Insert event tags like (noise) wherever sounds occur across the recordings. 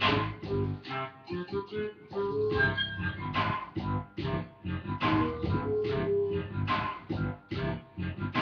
Thank you.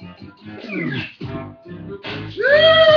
Woo! (laughs)